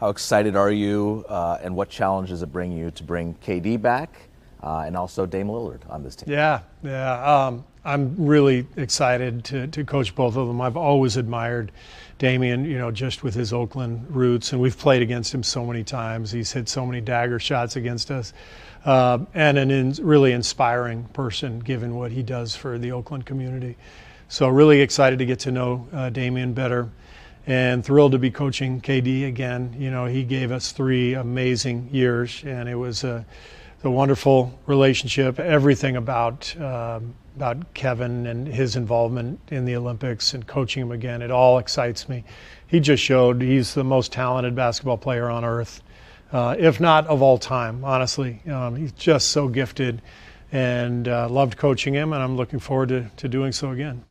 How excited are you, uh, and what challenge does it bring you to bring KD back uh, and also Dame Lillard on this team? Yeah, yeah. Um, I'm really excited to, to coach both of them. I've always admired Damian, you know, just with his Oakland roots, and we've played against him so many times. He's hit so many dagger shots against us, uh, and an in, really inspiring person given what he does for the Oakland community. So really excited to get to know uh, Damian better and thrilled to be coaching KD again. You know, he gave us three amazing years, and it was a, a wonderful relationship. Everything about um, about Kevin and his involvement in the Olympics and coaching him again, it all excites me. He just showed he's the most talented basketball player on earth, uh, if not of all time. Honestly, um, he's just so gifted, and uh, loved coaching him, and I'm looking forward to, to doing so again.